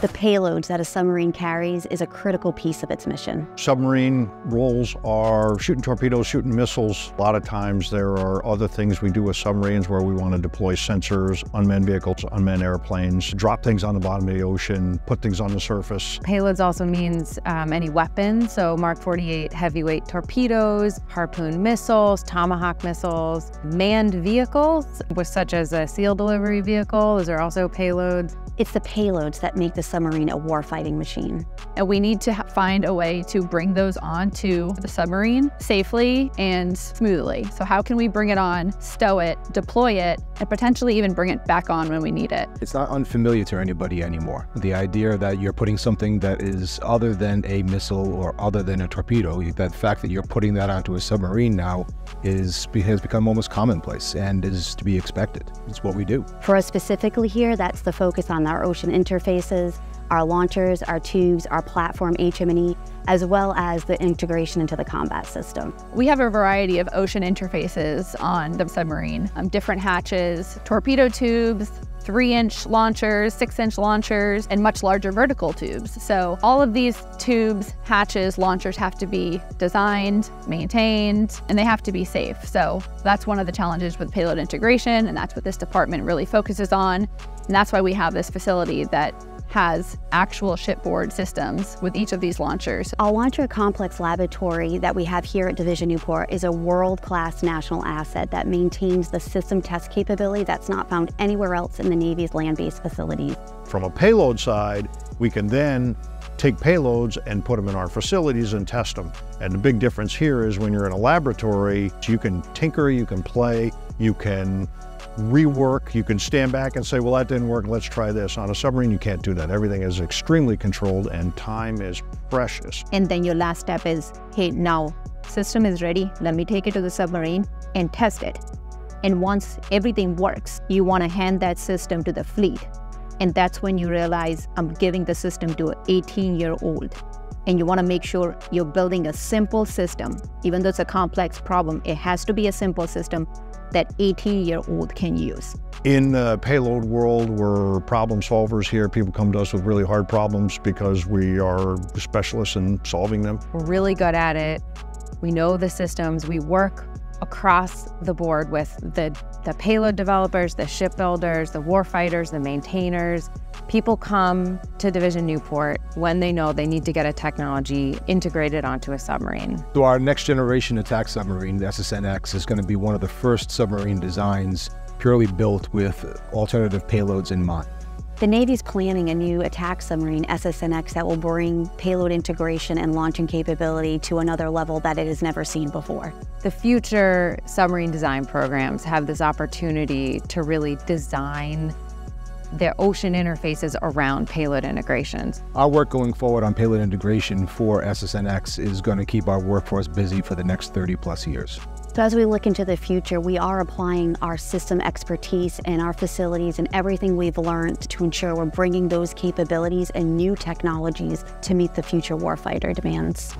The payloads that a submarine carries is a critical piece of its mission. Submarine roles are shooting torpedoes, shooting missiles. A lot of times there are other things we do with submarines where we want to deploy sensors, unmanned vehicles, unmanned airplanes, drop things on the bottom of the ocean, put things on the surface. Payloads also means um, any weapons, so Mark 48 heavyweight torpedoes, harpoon missiles, tomahawk missiles, manned vehicles, such as a SEAL delivery vehicle. Those are also payloads. It's the payloads that make the submarine a warfighting machine. And we need to find a way to bring those onto the submarine safely and smoothly. So how can we bring it on, stow it, deploy it, and potentially even bring it back on when we need it? It's not unfamiliar to anybody anymore. The idea that you're putting something that is other than a missile or other than a torpedo, that fact that you're putting that onto a submarine now is has become almost commonplace and is to be expected. It's what we do. For us specifically here, that's the focus on our ocean interfaces, our launchers, our tubes, our platform HM&E, as well as the integration into the combat system. We have a variety of ocean interfaces on the submarine, um, different hatches, torpedo tubes, three inch launchers, six inch launchers, and much larger vertical tubes. So all of these tubes, hatches, launchers have to be designed, maintained, and they have to be safe. So that's one of the challenges with payload integration, and that's what this department really focuses on. And that's why we have this facility that has actual shipboard systems with each of these launchers. Our Launcher Complex Laboratory that we have here at Division Newport is a world-class national asset that maintains the system test capability that's not found anywhere else in the Navy's land-based facilities. From a payload side, we can then take payloads and put them in our facilities and test them. And the big difference here is when you're in a laboratory, you can tinker, you can play, you can rework. You can stand back and say, well, that didn't work, let's try this. On a submarine, you can't do that. Everything is extremely controlled and time is precious. And then your last step is, hey, now system is ready. Let me take it to the submarine and test it. And once everything works, you want to hand that system to the fleet. And that's when you realize I'm giving the system to an 18 year old. And you want to make sure you're building a simple system. Even though it's a complex problem, it has to be a simple system that 18 year old can use. In the payload world, we're problem solvers here. People come to us with really hard problems because we are specialists in solving them. We're really good at it. We know the systems. We work across the board with the, the payload developers, the shipbuilders, the warfighters, the maintainers. People come to Division Newport when they know they need to get a technology integrated onto a submarine. So our next generation attack submarine, the SSNX, is going to be one of the first submarine designs purely built with alternative payloads in mind. The Navy's planning a new attack submarine, SSNX, that will bring payload integration and launching capability to another level that it has never seen before. The future submarine design programs have this opportunity to really design the ocean interfaces around payload integrations. Our work going forward on payload integration for SSNX is going to keep our workforce busy for the next 30 plus years. So as we look into the future, we are applying our system expertise and our facilities and everything we've learned to ensure we're bringing those capabilities and new technologies to meet the future warfighter demands.